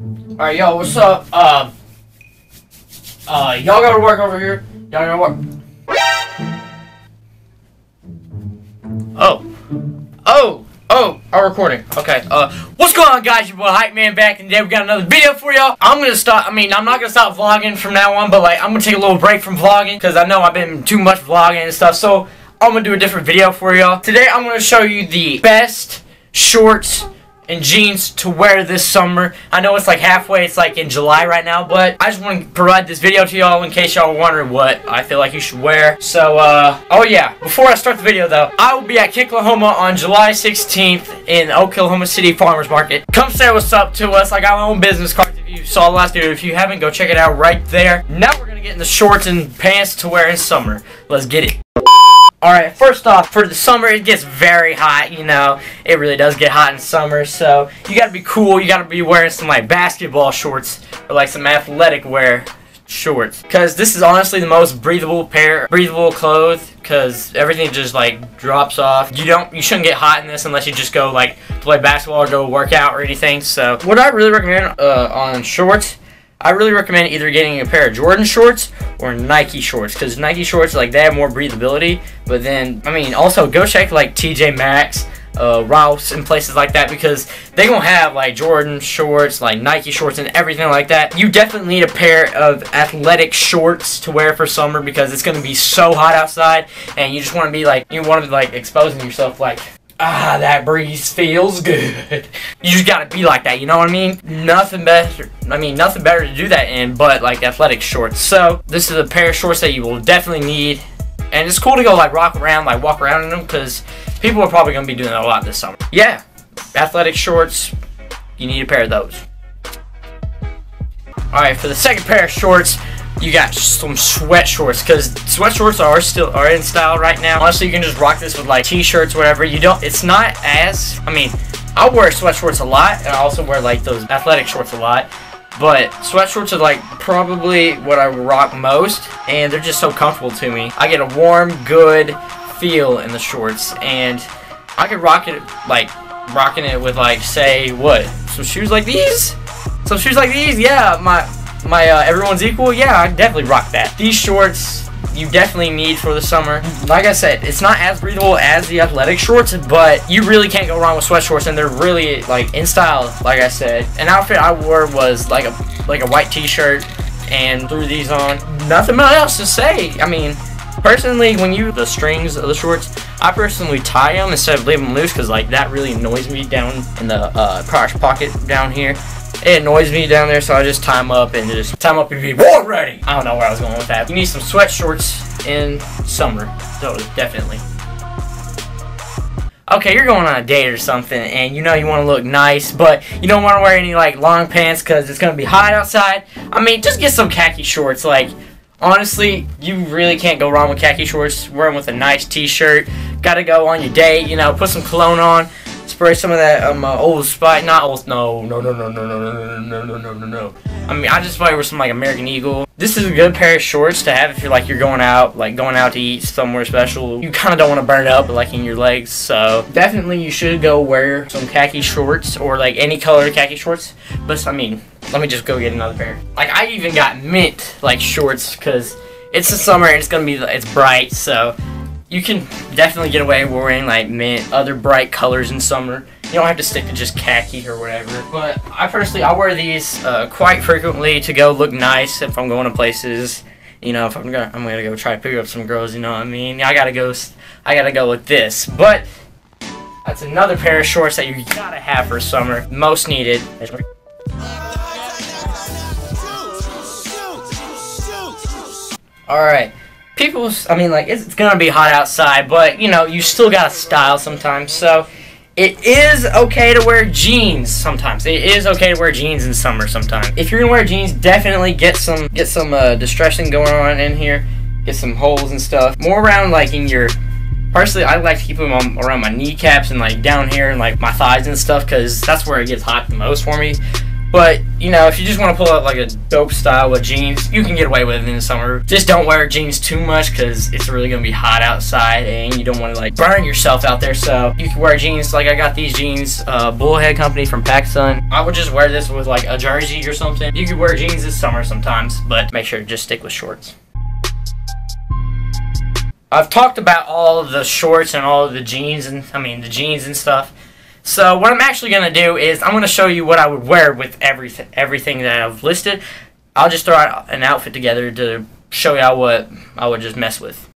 Alright, yo, what's up? Uh, uh, y'all gotta work over here. Y'all gotta work. Oh. Oh. Oh, our recording. Okay. Uh, what's going on, guys? Your boy Hype Man back, and today we got another video for y'all. I'm gonna stop. I mean, I'm not gonna stop vlogging from now on, but like, I'm gonna take a little break from vlogging because I know I've been too much vlogging and stuff. So I'm gonna do a different video for y'all. Today, I'm gonna show you the best shorts and jeans to wear this summer. I know it's like halfway, it's like in July right now, but I just want to provide this video to y'all in case y'all are wondering what I feel like you should wear. So, uh, oh yeah, before I start the video though, I will be at Kicklahoma on July 16th in Oklahoma City Farmers Market. Come say what's up to us. I got my own business cards if you saw the last video. If you haven't, go check it out right there. Now we're gonna get in the shorts and pants to wear in summer. Let's get it. Alright, first off, for the summer, it gets very hot, you know. It really does get hot in summer, so you gotta be cool. You gotta be wearing some, like, basketball shorts or, like, some athletic wear shorts. Because this is honestly the most breathable pair, breathable clothes, because everything just, like, drops off. You don't, you shouldn't get hot in this unless you just go, like, play basketball or go work out or anything. So, what I really recommend uh, on shorts I really recommend either getting a pair of Jordan shorts or Nike shorts because Nike shorts like they have more breathability. But then I mean also go check like TJ Maxx, uh, Ralph's and places like that because they gonna have like Jordan shorts, like Nike shorts and everything like that. You definitely need a pair of athletic shorts to wear for summer because it's gonna be so hot outside and you just want to be like you want to be like exposing yourself like ah, that breeze feels good. You just gotta be like that, you know what I mean? Nothing better, I mean, nothing better to do that in but like athletic shorts. So, this is a pair of shorts that you will definitely need. And it's cool to go like rock around, like walk around in them because people are probably gonna be doing a lot this summer. Yeah, athletic shorts, you need a pair of those. Alright, for the second pair of shorts, you got some sweat shorts because sweat shorts are still are in style right now. Honestly, you can just rock this with like t-shirts, whatever. You don't. It's not as. I mean, I wear sweat shorts a lot, and I also wear like those athletic shorts a lot. But sweat shorts are like probably what I rock most, and they're just so comfortable to me. I get a warm, good feel in the shorts, and I could rock it like rocking it with like say what some shoes like these, some shoes like these. Yeah, my my uh, everyone's equal, yeah, I definitely rock that. These shorts you definitely need for the summer. Like I said, it's not as breathable as the athletic shorts, but you really can't go wrong with sweat shorts, and they're really like in style. Like I said, an outfit I wore was like a like a white T-shirt and threw these on. Nothing else to say. I mean, personally, when you the strings of the shorts, I personally tie them instead of leaving them loose because like that really annoys me down in the uh, crotch pocket down here it annoys me down there, so I just time up and just time up and be born ready. I don't know where I was going with that. You need some sweat shorts in summer, so definitely. Okay, you're going on a date or something, and you know you want to look nice, but you don't want to wear any like long pants because it's gonna be hot outside. I mean, just get some khaki shorts. Like, honestly, you really can't go wrong with khaki shorts. Wear them with a nice T-shirt. Got to go on your date, you know, put some cologne on spray some of that um uh, old spice not old no no no no no no no no no no no no I mean I just spray with some like American Eagle this is a good pair of shorts to have if you're like you're going out like going out to eat somewhere special you kind of don't want to burn up like in your legs so definitely you should go wear some khaki shorts or like any color khaki shorts but I mean let me just go get another pair like I even got mint like shorts because it's the summer and it's gonna be it's bright so you can definitely get away wearing like mint, other bright colors in summer. You don't have to stick to just khaki or whatever. But I personally, I wear these uh, quite frequently to go look nice if I'm going to places. You know, if I'm gonna, I'm gonna go try to pick up some girls. You know what I mean? I gotta go, I gotta go with this. But that's another pair of shorts that you gotta have for summer. Most needed. All right people, I mean, like, it's, it's gonna be hot outside, but, you know, you still got to style sometimes, so it is okay to wear jeans sometimes. It is okay to wear jeans in summer sometimes. If you're gonna wear jeans, definitely get some get some uh, distressing going on in here. Get some holes and stuff. More around like in your. Personally, I like to keep them on, around my kneecaps and like down here and like my thighs and stuff because that's where it gets hot the most for me. But, you know, if you just want to pull out like a dope style with jeans, you can get away with it in the summer. Just don't wear jeans too much because it's really going to be hot outside and you don't want to like burn yourself out there. So you can wear jeans like I got these jeans, uh, Bullhead Company from PacSun. I would just wear this with like a jersey or something. You could wear jeans this summer sometimes, but make sure to just stick with shorts. I've talked about all of the shorts and all of the jeans and I mean the jeans and stuff. So what I'm actually going to do is I'm going to show you what I would wear with everything everything that I've listed. I'll just throw an outfit together to show y'all what I would just mess with.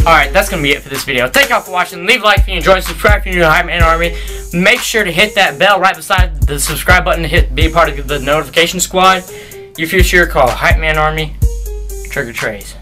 Alright, that's to be it for this video. Thank y'all for watching. Leave a like if you enjoyed. Subscribe if you're new to Hype Man Army. Make sure to hit that bell right beside the subscribe button to hit be part of the notification squad. Your future call Hype Man Army. Trigger Trays.